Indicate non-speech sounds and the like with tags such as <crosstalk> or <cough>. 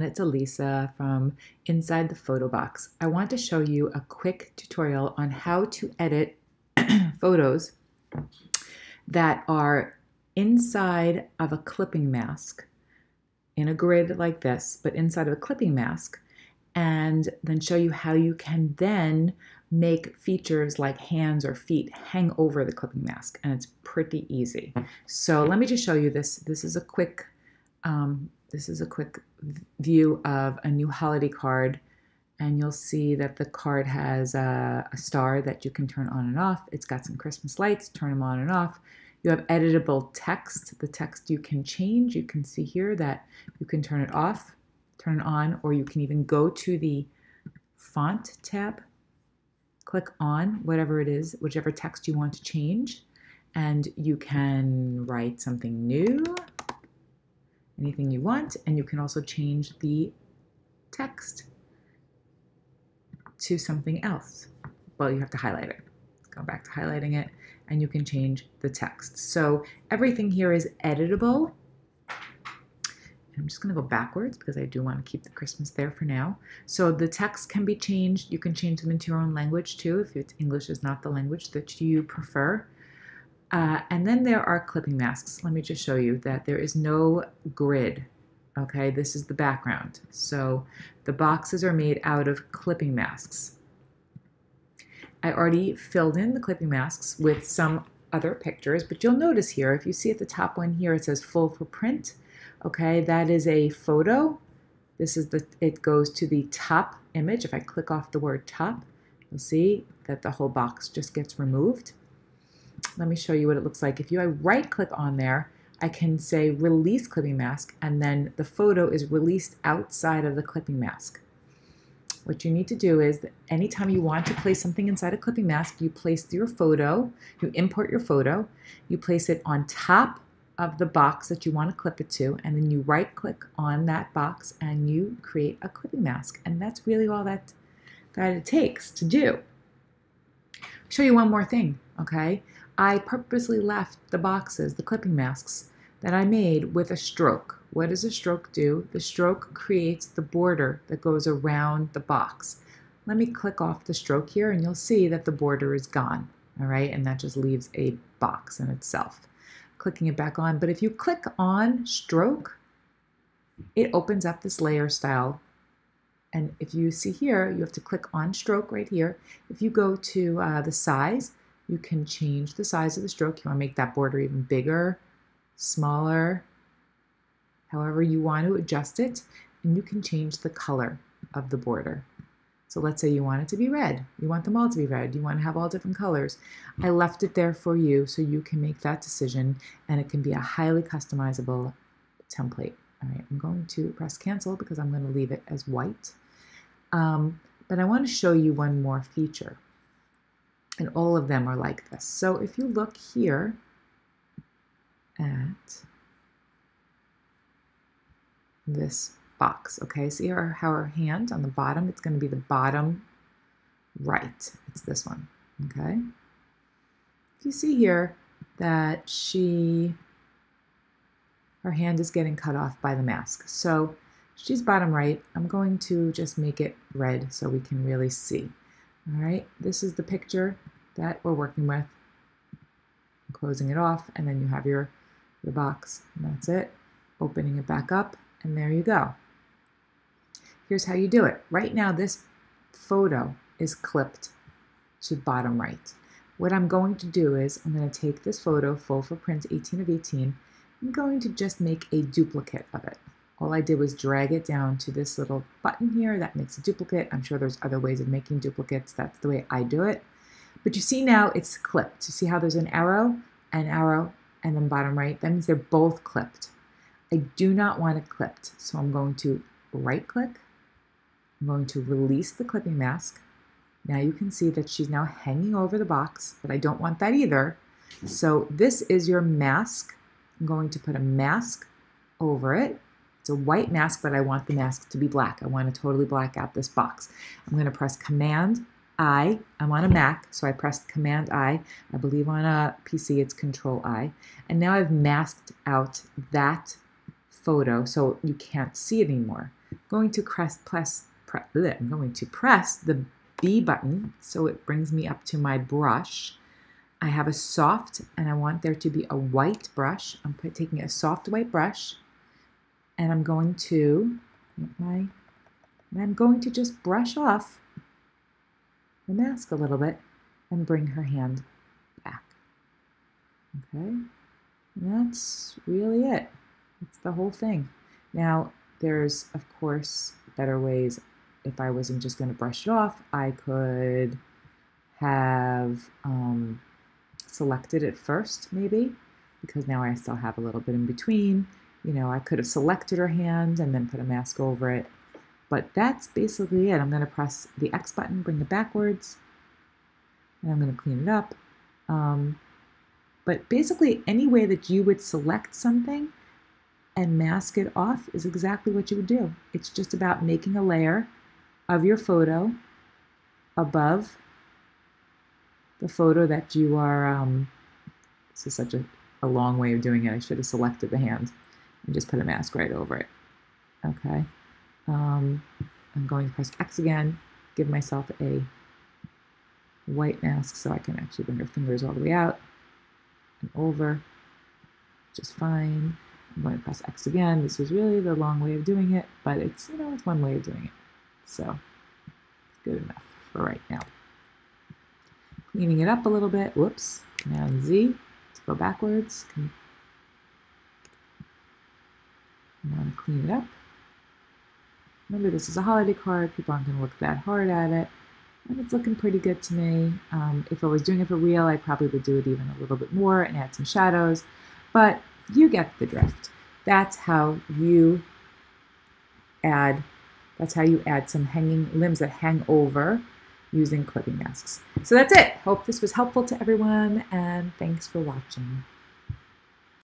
It's Alissa from Inside the Photo Box. I want to show you a quick tutorial on how to edit <clears throat> photos that are inside of a clipping mask in a grid like this, but inside of a clipping mask, and then show you how you can then make features like hands or feet hang over the clipping mask, and it's pretty easy. So let me just show you this. This is a quick um, this is a quick view of a new holiday card and you'll see that the card has a, a, star that you can turn on and off. It's got some Christmas lights, turn them on and off. You have editable text. The text you can change. You can see here that you can turn it off, turn it on, or you can even go to the font tab, click on whatever it is, whichever text you want to change, and you can write something new anything you want, and you can also change the text to something else. Well, you have to highlight it. Go back to highlighting it, and you can change the text. So everything here is editable. I'm just going to go backwards because I do want to keep the Christmas there for now. So the text can be changed. You can change them into your own language too if it's English is not the language that you prefer. Uh, and then there are clipping masks. Let me just show you that there is no grid. Okay, this is the background. So the boxes are made out of clipping masks. I already filled in the clipping masks with some other pictures, but you'll notice here, if you see at the top one here, it says full for print. Okay, that is a photo. This is the, it goes to the top image. If I click off the word top, you'll see that the whole box just gets removed let me show you what it looks like. If you right click on there, I can say release clipping mask and then the photo is released outside of the clipping mask. What you need to do is anytime you want to place something inside a clipping mask, you place your photo, you import your photo, you place it on top of the box that you want to clip it to, and then you right click on that box and you create a clipping mask. And that's really all that, that it takes to do. I'll show you one more thing, okay? I purposely left the boxes, the clipping masks, that I made with a stroke. What does a stroke do? The stroke creates the border that goes around the box. Let me click off the stroke here and you'll see that the border is gone. All right, and that just leaves a box in itself. Clicking it back on, but if you click on stroke, it opens up this layer style. And if you see here, you have to click on stroke right here. If you go to uh, the size, you can change the size of the stroke. You want to make that border even bigger, smaller, however you want to adjust it. And you can change the color of the border. So let's say you want it to be red. You want them all to be red. You want to have all different colors. I left it there for you so you can make that decision and it can be a highly customizable template. All right, I'm going to press cancel because I'm going to leave it as white. Um, but I want to show you one more feature. And all of them are like this. So if you look here at this box, okay, see our, how our hand on the bottom, it's going to be the bottom right. It's this one, okay? You see here that she, her hand is getting cut off by the mask. So she's bottom right. I'm going to just make it red so we can really see. All right, this is the picture that we're working with. I'm closing it off, and then you have your, your box, and that's it. Opening it back up, and there you go. Here's how you do it. Right now, this photo is clipped to bottom right. What I'm going to do is I'm going to take this photo, full for print 18 of 18, I'm going to just make a duplicate of it. All I did was drag it down to this little button here that makes a duplicate. I'm sure there's other ways of making duplicates. That's the way I do it. But you see now it's clipped. You see how there's an arrow, an arrow, and then bottom right? That means they're both clipped. I do not want it clipped. So I'm going to right click. I'm going to release the clipping mask. Now you can see that she's now hanging over the box, but I don't want that either. So this is your mask. I'm going to put a mask over it. It's a white mask, but I want the mask to be black. I want to totally black out this box. I'm going to press Command I, I'm on a Mac, so I pressed Command I. I believe on a PC it's Control I. And now I've masked out that photo so you can't see it anymore. going to press, press, press I'm going to press the B button so it brings me up to my brush. I have a soft and I want there to be a white brush. I'm taking a soft white brush and I'm going to my I'm going to just brush off the mask a little bit and bring her hand back. Okay, and that's really it. That's the whole thing. Now, there's, of course, better ways. If I wasn't just going to brush it off, I could have um, selected it first, maybe, because now I still have a little bit in between. You know, I could have selected her hand and then put a mask over it. But that's basically it. I'm going to press the X button, bring it backwards, and I'm going to clean it up. Um, but basically, any way that you would select something and mask it off is exactly what you would do. It's just about making a layer of your photo above the photo that you are, um, this is such a, a long way of doing it. I should have selected the hand and just put a mask right over it. Okay. Um, I'm going to press X again, give myself a white mask so I can actually bring her fingers all the way out and over, just fine. I'm going to press X again. This was really the long way of doing it, but it's, you know, it's one way of doing it. So it's good enough for right now. Cleaning it up a little bit. Whoops. Command Z to go backwards. I want to clean it up. Remember, this is a holiday card. People aren't going to look that hard at it. And it's looking pretty good to me. Um, if I was doing it for real, I probably would do it even a little bit more and add some shadows. But you get the drift. That's how you add, that's how you add some hanging limbs that hang over using clipping masks. So that's it. Hope this was helpful to everyone and thanks for watching.